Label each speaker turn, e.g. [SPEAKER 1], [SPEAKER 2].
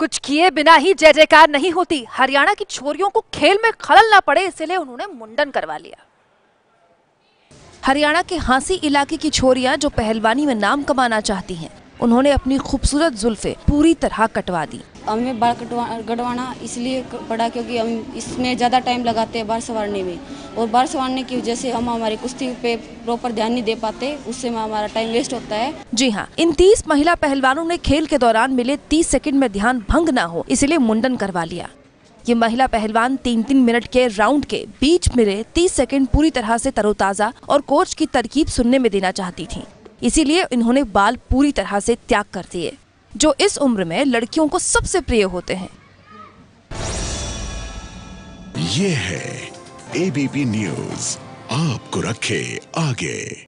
[SPEAKER 1] कुछ किए बिना ही जय जयकार नहीं होती। हरियाणा की छोरियों को खेल में खलल ना पड़े, इसलिए उन्होंने मुंडन करवा लिया। हरियाणा के हांसी इलाके की छोरियाँ जो पहलवानी में नाम कमाना चाहती हैं उन्होंने अपनी खूबसूरत जुल्फे पूरी तरह कटवा दी।
[SPEAKER 2] हमें बाल कटवा कटवाना इसलिए पड़ा क्योंकि हम इसमें ज़्यादा टाइम लगाते हैं बाल संवारने में। और बाल संवारने की वजह से हम हमारी कुश्ती पे प्रॉपर ध्यान नहीं दे पाते उससे हमारा टाइम वेस्ट होता है।
[SPEAKER 1] जी हाँ इन तीस महिला पहलवानों ने खेल के दौरान मिले तीस सेकंड में ध्यान भंग न हो इसलिए मुंडन करवा लिया। ये महिला पहलवान तीन तीन मिनट के राउंड के बीच मिले तीस सेकंड पूरी तरह से तरोताजा और कोच की तरकीब सुनने में देना चाहती थी। इसीलिए इन्होंने बाल पूरी तरह से त्याग कर दिए, जो इस उम्र में लड़कियों को सबसे प्रिय होते हैं।
[SPEAKER 3] ये है एबीपी न्यूज़ आपको रखे आगे।